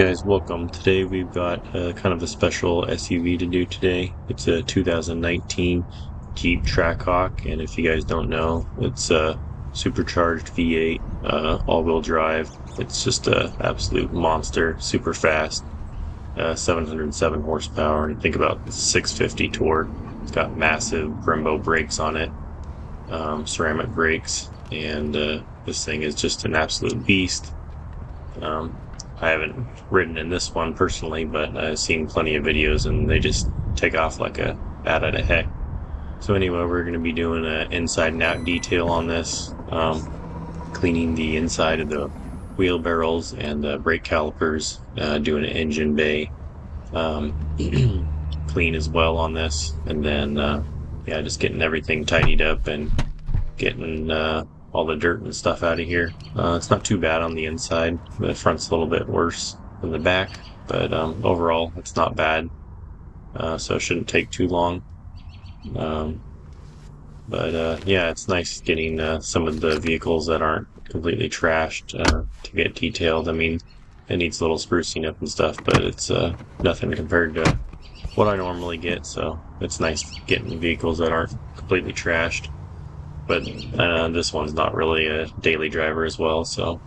guys, welcome. Today we've got uh, kind of a special SUV to do today. It's a 2019 Jeep Trackhawk, and if you guys don't know, it's a supercharged V8, uh, all-wheel drive. It's just a absolute monster, super fast, uh, 707 horsepower, and think about 650 torque. It's got massive Brembo brakes on it, um, ceramic brakes, and uh, this thing is just an absolute beast. Um, I haven't ridden in this one personally, but I've seen plenty of videos and they just take off like a bat out of heck. So anyway, we're going to be doing an inside and out detail on this, um, cleaning the inside of the wheel barrels and the brake calipers, uh, doing an engine bay um, clean as well on this, and then uh, yeah, just getting everything tidied up and getting uh, all the dirt and stuff out of here. Uh, it's not too bad on the inside. The front's a little bit worse than the back, but um, overall it's not bad. Uh, so it shouldn't take too long. Um, but uh, yeah, it's nice getting uh, some of the vehicles that aren't completely trashed uh, to get detailed. I mean, it needs a little sprucing up and stuff, but it's uh, nothing compared to what I normally get. So it's nice getting vehicles that aren't completely trashed but uh, this one's not really a daily driver as well, so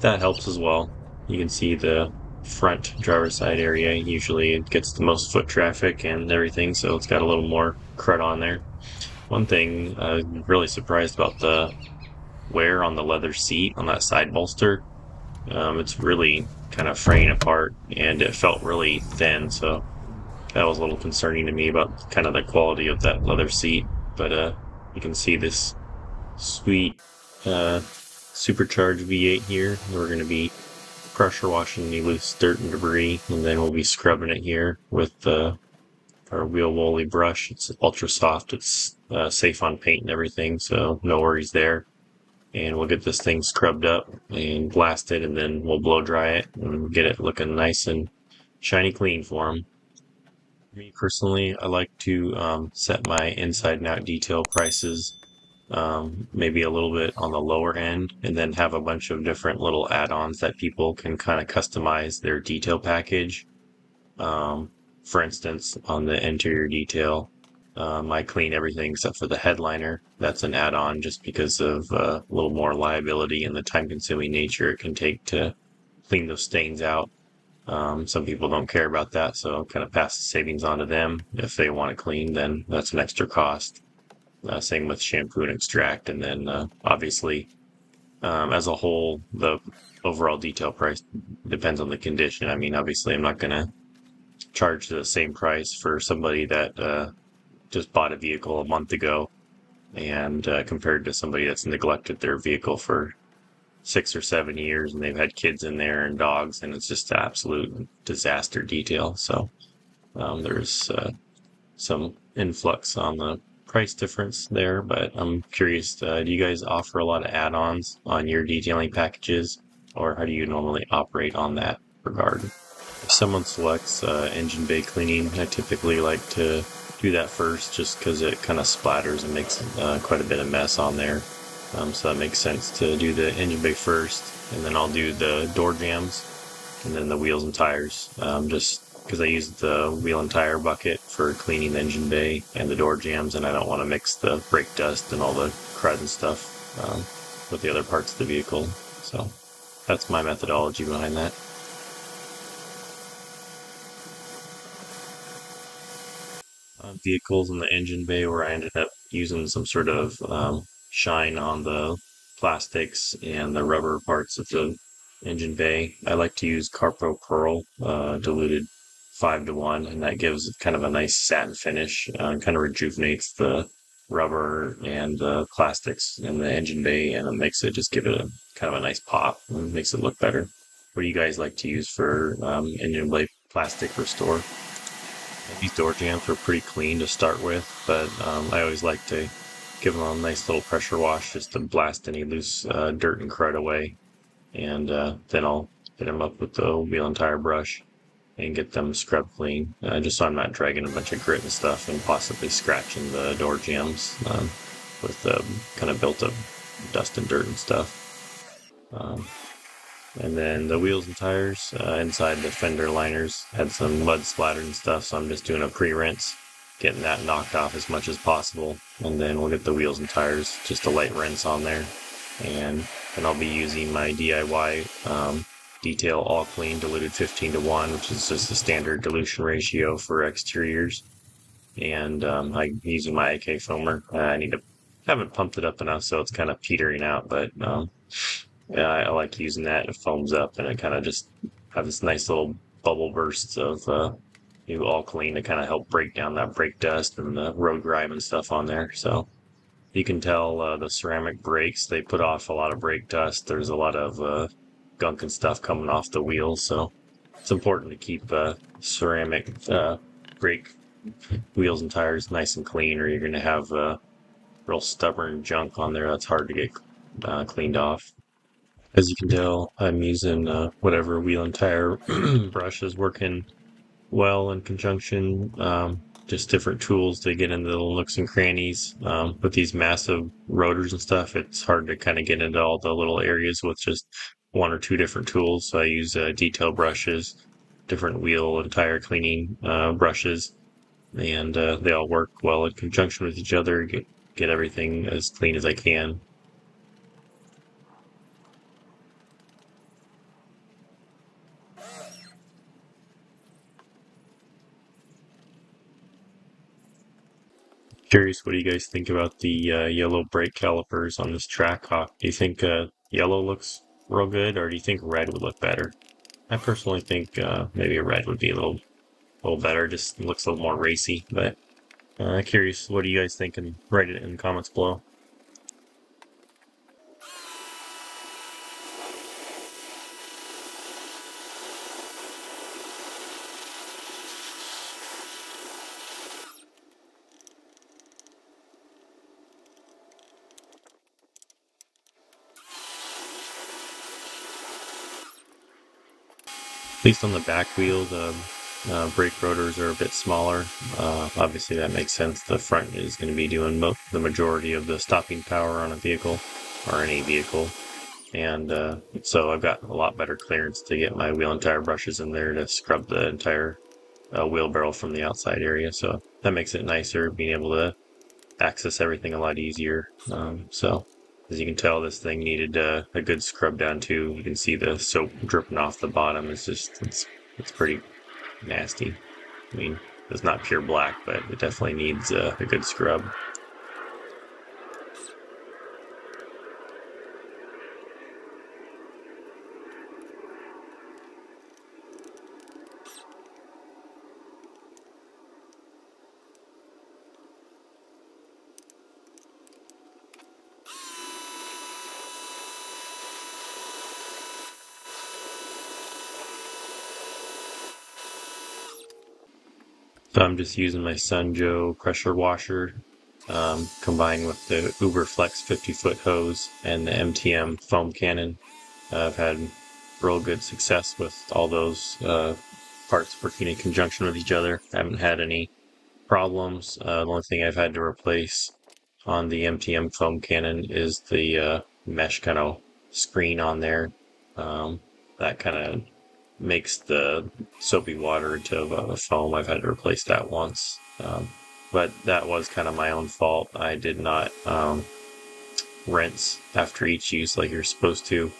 that helps as well. You can see the front driver's side area. Usually it gets the most foot traffic and everything, so it's got a little more crud on there. One thing I'm really surprised about the wear on the leather seat on that side bolster. Um, it's really kind of fraying apart and it felt really thin, so that was a little concerning to me about kind of the quality of that leather seat. But uh, you can see this sweet uh, supercharged V8 here. We're going to be pressure washing the loose dirt and debris, and then we'll be scrubbing it here with the our wheel woolly brush. It's ultra soft. It's uh, safe on paint and everything, so no worries there. And we'll get this thing scrubbed up and blasted, and then we'll blow dry it and get it looking nice and shiny clean for them. Me personally, I like to um, set my inside and out detail prices um, maybe a little bit on the lower end, and then have a bunch of different little add-ons that people can kind of customize their detail package. Um, for instance, on the interior detail, um, I clean everything except for the headliner. That's an add-on just because of uh, a little more liability and the time-consuming nature it can take to clean those stains out. Um, some people don't care about that, so kind of pass the savings on to them. If they want it clean, then that's an extra cost. Uh, same with shampoo and extract, and then uh, obviously, um, as a whole, the overall detail price depends on the condition. I mean, obviously, I'm not going to charge the same price for somebody that uh, just bought a vehicle a month ago, and uh, compared to somebody that's neglected their vehicle for six or seven years, and they've had kids in there and dogs, and it's just absolute disaster detail. So um, there's uh, some influx on the price difference there, but I'm curious, uh, do you guys offer a lot of add-ons on your detailing packages, or how do you normally operate on that regard? If someone selects uh, engine bay cleaning, I typically like to do that first just because it kind of splatters and makes uh, quite a bit of mess on there. Um, so that makes sense to do the engine bay first, and then I'll do the door jambs, and then the wheels and tires. Um, just because I use the wheel and tire bucket for cleaning the engine bay and the door jambs, and I don't want to mix the brake dust and all the crud and stuff um, with the other parts of the vehicle. So that's my methodology behind that. Uh, vehicles in the engine bay where I ended up using some sort of um, shine on the plastics and the rubber parts of the engine bay. I like to use CarPro Perl uh, diluted five to one, and that gives kind of a nice satin finish. Uh, kind of rejuvenates the rubber and the plastics in the engine bay, and it makes it just give it a kind of a nice pop and makes it look better. What do you guys like to use for um, engine bay plastic restore? These door jambs were pretty clean to start with, but um, I always like to give them a nice little pressure wash just to blast any loose uh, dirt and crud away. And uh, then I'll hit them up with the wheel and tire brush and get them scrubbed clean, uh, just so I'm not dragging a bunch of grit and stuff and possibly scratching the door jambs um, with the kind of built up dust and dirt and stuff. Um, And then the wheels and tires uh, inside the fender liners had some mud splattered and stuff, so I'm just doing a pre-rinse, getting that knocked off as much as possible. And then we'll get the wheels and tires, just a light rinse on there. And then I'll be using my DIY um, detail all clean diluted 15 to 1, which is just the standard dilution ratio for exteriors. And um, I'm using my IK foamer. Uh, I need to haven't pumped it up enough, so it's kind of petering out. But um, yeah, I, I, like using that. It foams up, and it kind of just have this nice little bubble bursts of uh, new all clean to kind of help break down that brake dust and the road grime and stuff on there. So you can tell uh, the ceramic brakes they put off a lot of brake dust. There's a lot of uh, gunk and stuff coming off the wheels, so it's important to keep uh, ceramic uh, brake wheels and tires nice and clean, or you're going to have uh, real stubborn junk on there that's hard to get uh, cleaned off. As you can tell, I'm using whatever wheel and tire brush is working well in conjunction. Um, just different tools to get into the nooks and crannies. Um, with these massive rotors and stuff, it's hard to kind of get into all the little areas with just one or two different tools. So I use uh, detail brushes, different wheel and tire cleaning uh, brushes, and uh, they all work well in conjunction with each other. Get get everything as clean as I can. Curious, what do you guys think about the uh, yellow brake calipers on this Trackhawk? Do you think uh, yellow looks real good, or do you think red would look better? I personally think uh, maybe red would be a little, a little better. Just looks a little more racy. But uh, curious, what do you guys think? And write it in the comments below. At least on the back wheel, the uh, brake rotors are a bit smaller. Uh, obviously, that makes sense. The front is going to be doing mo- the majority of the stopping power on a vehicle or any vehicle. And uh, so I've got a lot better clearance to get my wheel and tire brushes in there to scrub the entire uh, wheel barrel from the outside area. So that makes it nicer, being able to access everything a lot easier. Um, so as you can tell, this thing needed uh, a good scrub down too. You can see the soap dripping off the bottom. It's just, it's, it's pretty nasty. I mean, it's not pure black, but it definitely needs uh, a good scrub. I'm just using my Sun Joe pressure washer um, combined with the Uberflex 50 foot hose and the MTM foam cannon. Uh, I've had real good success with all those uh, parts working in conjunction with each other. I haven't had any problems. Uh, the only thing I've had to replace on the MTM foam cannon is the uh, mesh kind of screen on there. Um, that kind of makes the soapy water into a foam. I've had to replace that once. Um, but that was kind of my own fault. I did not um, rinse after each use like you're supposed to.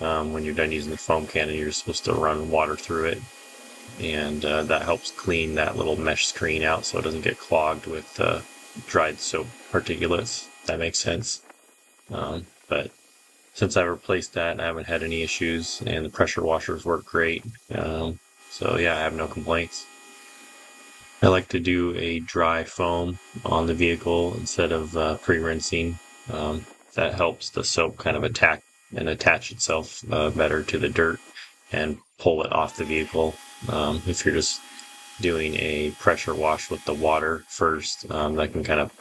Um, when you're done using the foam cannon, you're supposed to run water through it. And uh, that helps clean that little mesh screen out so it doesn't get clogged with uh, dried soap particulates. That makes sense. Um, but since I replaced that, I haven't had any issues, and the pressure washers work great. Um, so yeah, I have no complaints. I like to do a dry foam on the vehicle instead of uh, pre-rinsing. Um, that helps the soap kind of attack and attach itself uh, better to the dirt and pull it off the vehicle. Um, if you're just doing a pressure wash with the water first, um, that can kind of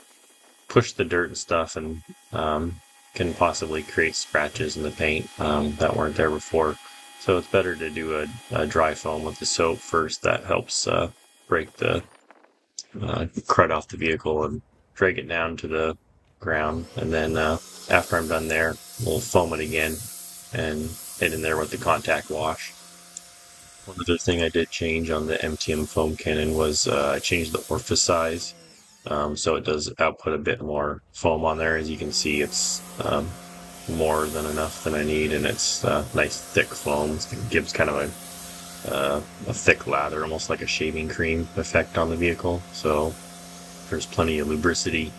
push the dirt and stuff and um, can possibly create scratches in the paint um, that weren't there before. So it's better to do a, a dry foam with the soap first. That helps uh, break the uh, crud off the vehicle and drag it down to the ground. And then uh, after I'm done there, we'll foam it again and it in there with the contact wash. One other thing I did change on the MTM foam cannon was uh, I changed the orifice size. Um, so it does output a bit more foam on there. As you can see, it's um, more than enough than I need, and it's uh, nice thick foam. It gives kind of a, uh, a thick lather, almost like a shaving cream effect on the vehicle. So there's plenty of lubricity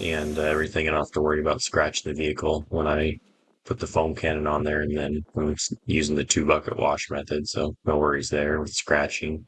and uh, everything. I don't have to worry about scratching the vehicle when I put the foam cannon on there, and then using the two bucket wash method, so no worries there with scratching.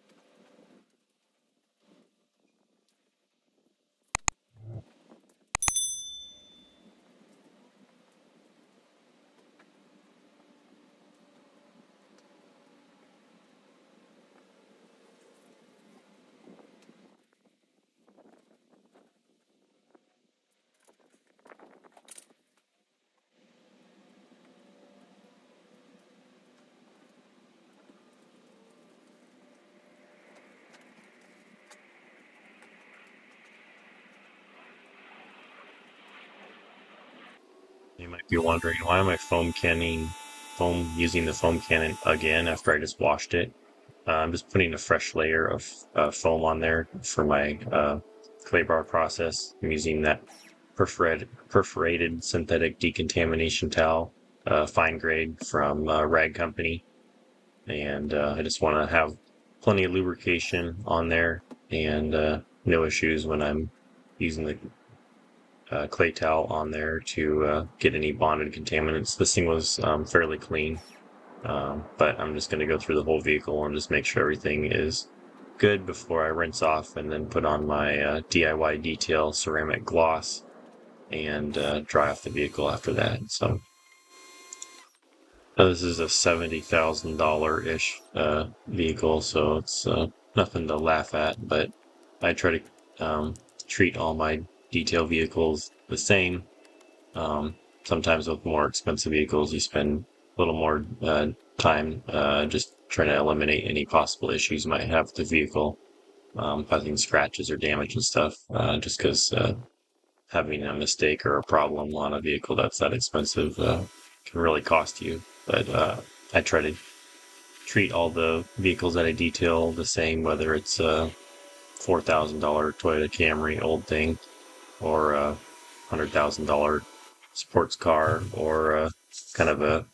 You might be wondering why am I foam canning, foam using the foam cannon again after I just washed it. Uh, I'm just putting a fresh layer of uh, foam on there for my uh, clay bar process. I'm using that perforated, perforated synthetic decontamination towel, uh, fine grade from uh, Rag Company, and uh, I just want to have plenty of lubrication on there and no issues when I'm using the uh, clay towel on there to uh, get any bonded contaminants. This thing was um, fairly clean, um, but I'm just going to go through the whole vehicle and just make sure everything is good before I rinse off and then put on my uh, DIY detail ceramic gloss and uh, dry off the vehicle after that. So this is a $70,000 ish uh, vehicle, so it's uh, nothing to laugh at, but I try to um, treat all my detail vehicles the same. Um, sometimes with more expensive vehicles, you spend a little more uh, time uh, just trying to eliminate any possible issues you might have with the vehicle, um, causing scratches or damage and stuff, uh, just because uh, having a mistake or a problem on a vehicle that's that expensive uh, can really cost you. But uh, I try to treat all the vehicles that I detail the same, whether it's a $4,000 Toyota Camry old thing or a hundred thousand dollar sports car or a, kind of a,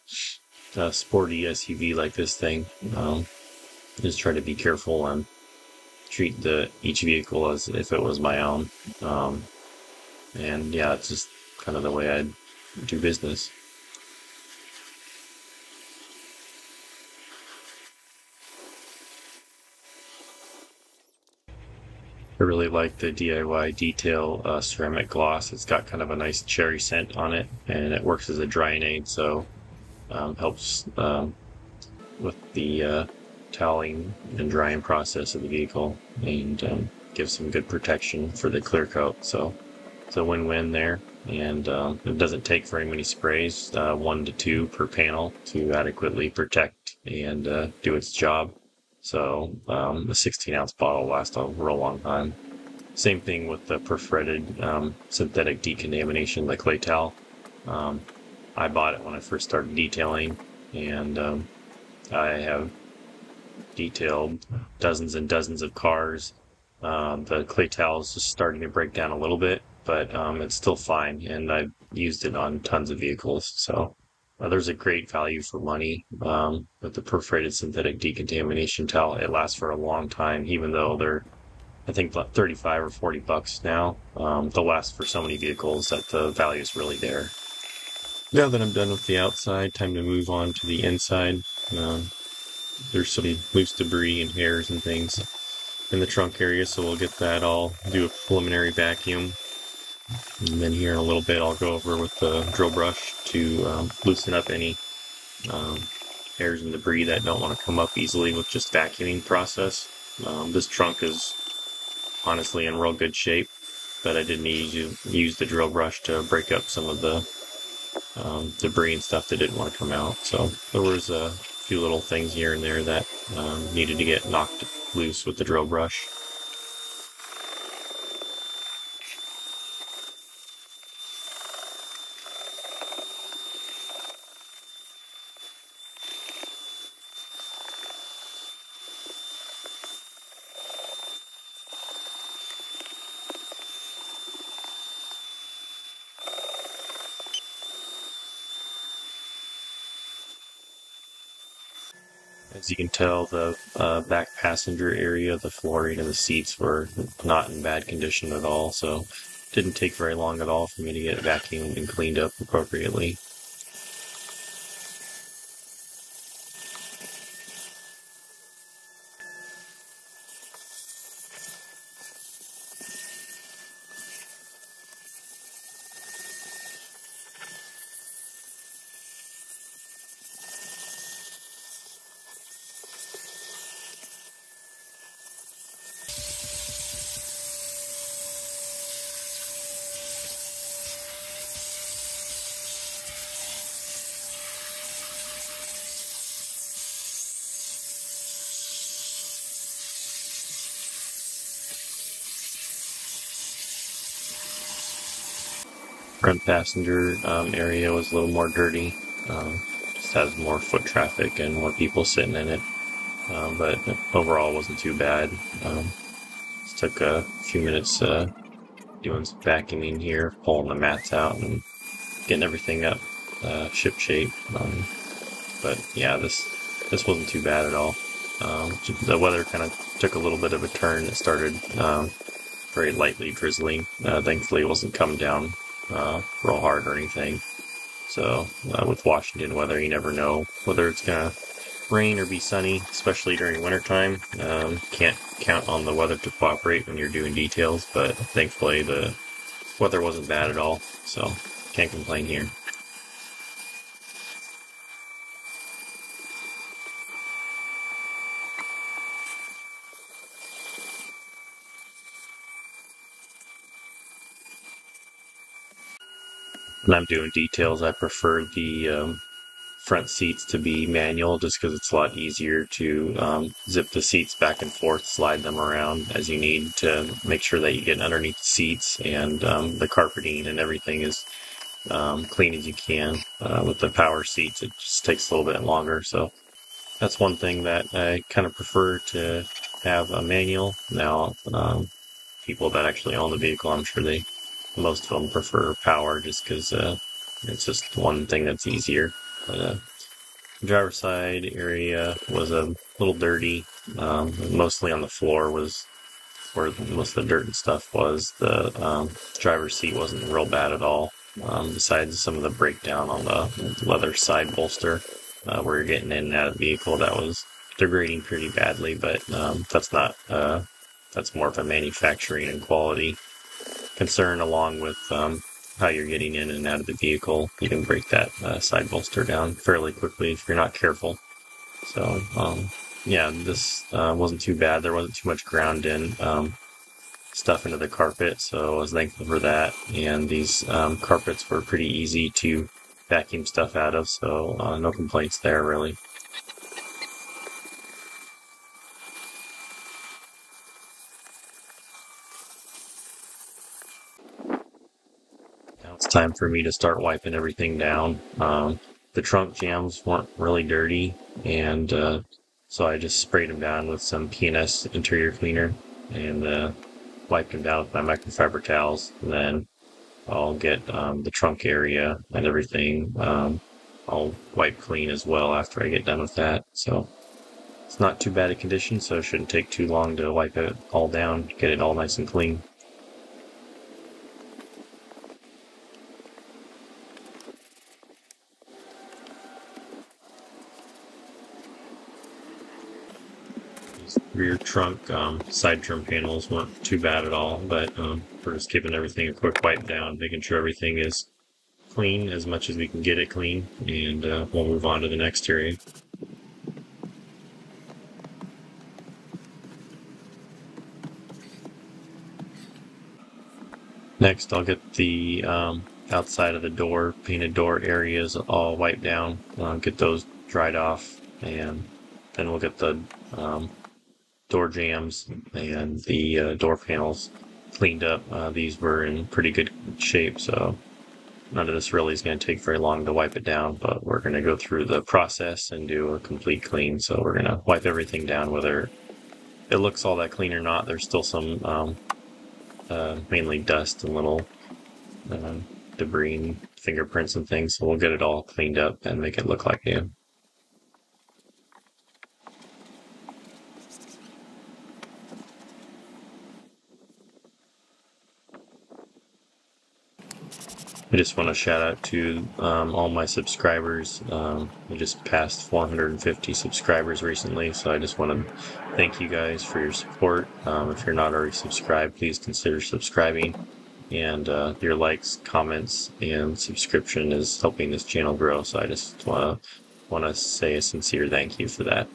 a, sporty SUV like this thing. Um, just try to be careful and treat the each vehicle as if it was my own. Um, and yeah, it's just kind of the way I do business. I really like the DIY detail uh, ceramic gloss. It's got kind of a nice cherry scent on it, and it works as a drying aid, so um, helps um, with the uh, toweling and drying process of the vehicle, and um, gives some good protection for the clear coat. So it's a win-win there, and um, it doesn't take very many sprays, uh, one to two per panel, to adequately protect and uh, do its job. So um, the 16 ounce bottle lasts a real long time. Same thing with the perforated um, synthetic decontamination, the clay towel. Um, I bought it when I first started detailing, and um, I have detailed dozens and dozens of cars. Uh, the clay towel is just starting to break down a little bit, but um, it's still fine, and I've used it on tons of vehicles. So uh, there's a great value for money um, with the perforated synthetic decontamination towel. It lasts for a long time, even though they're, I think, 35 or 40 bucks now. Um, they'll last for so many vehicles that the value is really there. Now that I'm done with the outside, time to move on to the inside. Um, there's some loose debris and hairs and things in the trunk area, so we'll get that all, do a preliminary vacuum, and then here in a little bit, I'll go over with the drill brush to um, loosen up any um, hairs and debris that don't want to come up easily with just vacuuming process. Um, this trunk is honestly in real good shape, but I did need to use the drill brush to break up some of the um, debris and stuff that didn't want to come out. So there was a few little things here and there that um, needed to get knocked loose with the drill brush. As you can tell, the uh, back passenger area, the flooring and the seats were not in bad condition at all, so didn't take very long at all for me to get vacuumed and cleaned up appropriately. Front passenger um, area was a little more dirty. Um, just has more foot traffic and more people sitting in it. Um, but overall, wasn't too bad. Um, just took a few minutes uh, doing some vacuuming here, pulling the mats out, and getting everything up uh, ship shape. Um, but yeah, this this wasn't too bad at all. Um, the weather kind of took a little bit of a turn. It started very lightly drizzling. Uh, thankfully, it wasn't coming down uh, real hard or anything. So uh, with Washington weather, you never know whether it's gonna rain or be sunny, especially during wintertime. Um, can't count on the weather to cooperate when you're doing details, but thankfully the weather wasn't bad at all, so can't complain here. When I'm doing details, I prefer the um, front seats to be manual just because it's a lot easier to um, zip the seats back and forth, slide them around as you need to make sure that you get underneath the seats and um, the carpeting and everything is um, clean as you can. Uh, with the power seats, it just takes a little bit longer. So that's one thing that I kind of prefer to have a manual. Now, um, people that actually own the vehicle, I'm sure they most of them prefer power just because uh, it's just one thing that's easier. But uh, driver side area was a little dirty. Um, mostly on the floor was where most of the dirt and stuff was. The um, driver's seat wasn't real bad at all. Um, besides some of the breakdown on the leather side bolster, uh, where you're getting in and out of the vehicle, that was degrading pretty badly. But um, that's not. Uh, that's more of a manufacturing and quality concern along with um, how you're getting in and out of the vehicle. You can break that uh, side bolster down fairly quickly if you're not careful. So, um, yeah, this uh, wasn't too bad. There wasn't too much ground in um, stuff into the carpet, so I was thankful for that. And these um, carpets were pretty easy to vacuum stuff out of, so uh, no complaints there really. it's time for me to start wiping everything down. Um, the trunk jambs weren't really dirty, and uh, so I just sprayed them down with some P&S interior cleaner and uh, wiped them down with my microfiber towels. And then I'll get um, the trunk area and everything. Um, I'll wipe clean as well after I get done with that. So it's not too bad a condition, so it shouldn't take too long to wipe it all down, get it all nice and clean. Rear trunk um, side trim panels weren't too bad at all, but um, we're just giving everything a quick wipe down, making sure everything is clean as much as we can get it clean, and uh, we'll move on to the next area. Next, I'll get the um, outside of the door, painted door areas all wiped down, uh, get those dried off, and then we'll get the um, door jambs and the uh, door panels cleaned up. Uh, these were in pretty good shape, so none of this really is going to take very long to wipe it down, but we're going to go through the process and do a complete clean. So we're going to wipe everything down, whether it looks all that clean or not. There's still some um, uh, mainly dust and little uh, debris and fingerprints and things, so we'll get it all cleaned up and make it look like new. I just want to shout out to um, all my subscribers. Um, I just passed 450 subscribers recently, so I just want to thank you guys for your support. Um, if you're not already subscribed, please consider subscribing. And uh, your likes, comments, and subscription is helping this channel grow. So I just want to want to say a sincere thank you for that.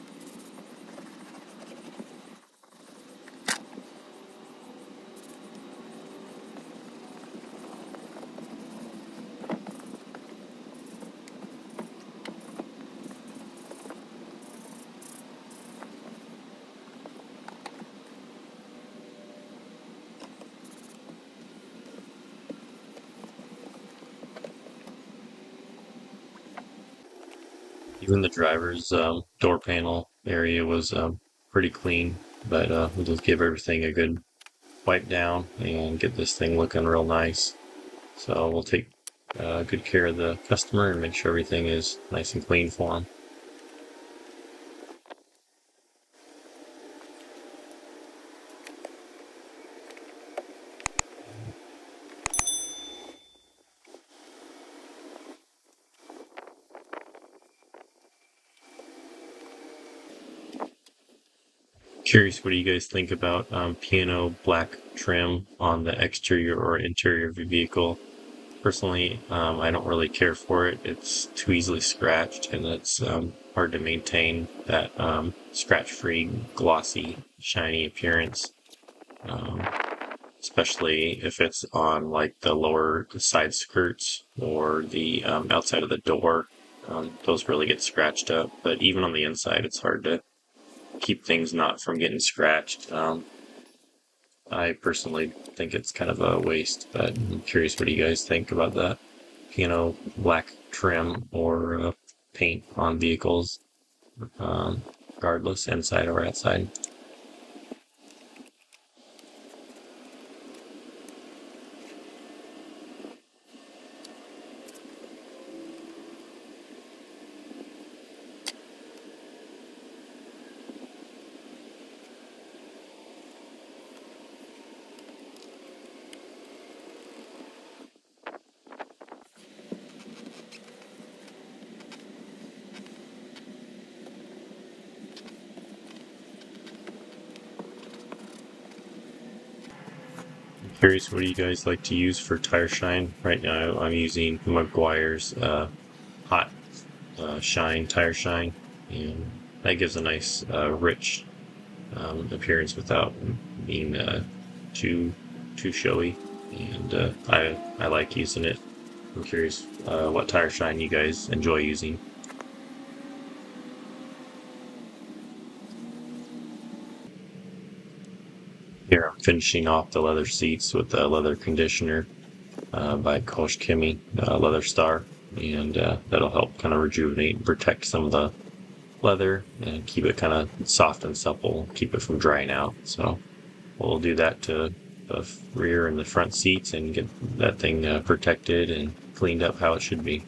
Even the driver's um, door panel area was um, pretty clean, but uh, we'll just give everything a good wipe down and get this thing looking real nice. So we'll take uh, good care of the customer and make sure everything is nice and clean for them. What do you guys think about um, piano black trim on the exterior or interior of your vehicle? Personally, um, I don't really care for it. It's too easily scratched and it's um, hard to maintain that um, scratch-free, glossy, shiny appearance. Um, especially if it's on like the lower side skirts or the um, outside of the door. those really get scratched up, but even on the inside, it's hard to keep things not from getting scratched. Um, I personally think it's kind of a waste, but I'm curious what do you guys think about that piano black trim or uh, paint on vehicles, um, regardless, inside or outside. Curious what do you guys like to use for tire shine? Right now i'm using meguiar's uh, hot uh, shine tire shine and that gives a nice uh, rich um, appearance without being uh, too too showy. And uh, I, I like using it. I'm curious uh, what tire shine you guys enjoy using Here I'm finishing off the leather seats with the leather conditioner uh, by Koch-Chemie uh, Leather Star, and uh, that'll help kind of rejuvenate and protect some of the leather and keep it kind of soft and supple, keep it from drying out. So we'll do that to the rear and the front seats and get that thing uh, protected and cleaned up how it should be.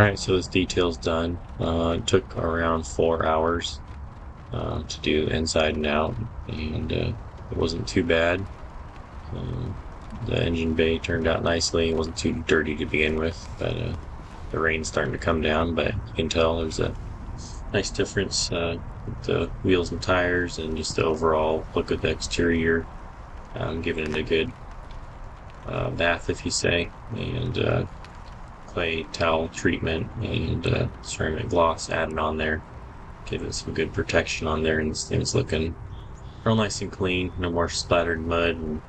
Alright, so this detail's done. Uh, it took around four hours uh, to do inside and out, and uh, it wasn't too bad. Um, the engine bay turned out nicely. It wasn't too dirty to begin with, but uh, the rain's starting to come down, but you can tell there's a nice difference uh, with the wheels and tires and just the overall look of the exterior, um, giving it a good uh, bath, if you say, and clay towel treatment and uh, ceramic gloss added on there. Give it some good protection on there and it's looking real nice and clean. No more splattered mud and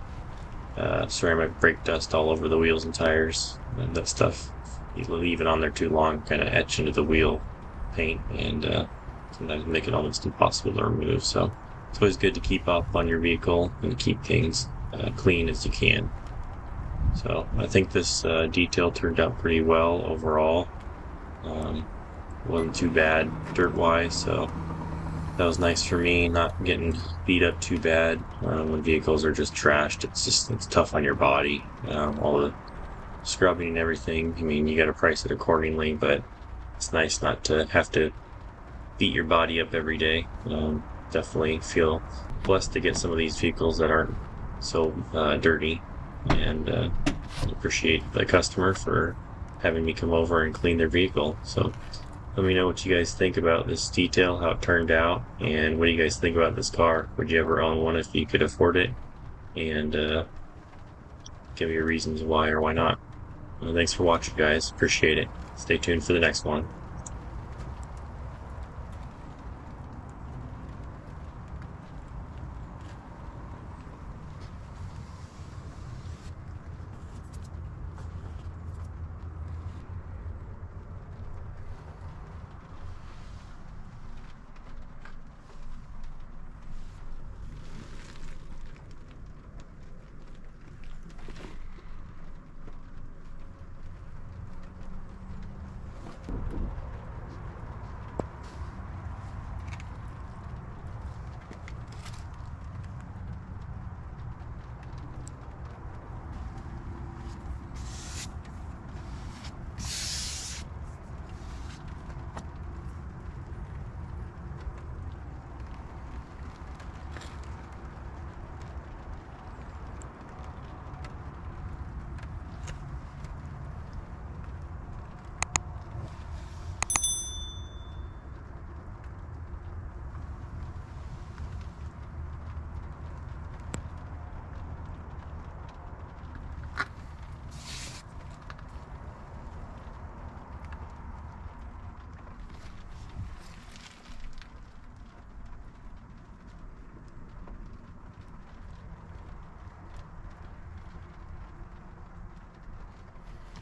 uh, ceramic brake dust all over the wheels and tires. And that stuff, you leave it on there too long, kind of etch into the wheel paint, and uh, sometimes make it almost impossible to remove. So it's always good to keep up on your vehicle and keep things uh, clean as you can. So I think this uh, detail turned out pretty well overall. Um, wasn't too bad dirt wise, so that was nice for me, not getting beat up too bad uh, when vehicles are just trashed. It's just it's tough on your body, um, all the scrubbing and everything. I mean, you got to price it accordingly, but it's nice not to have to beat your body up every day. Um, definitely feel blessed to get some of these vehicles that aren't so uh, dirty, and uh, appreciate the customer for having me come over and clean their vehicle. So let me know what you guys think about this detail, how it turned out, and what do you guys think about this car? Would you ever own one if you could afford it? And uh, give me your reasons why or why not. Well, thanks for watching, guys. Appreciate it. Stay tuned for the next one.